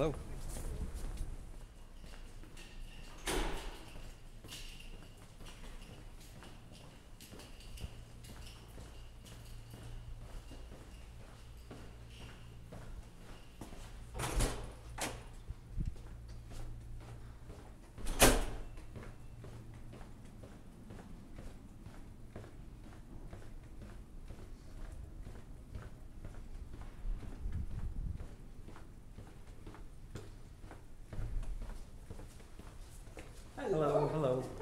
Hello. Hello, hello.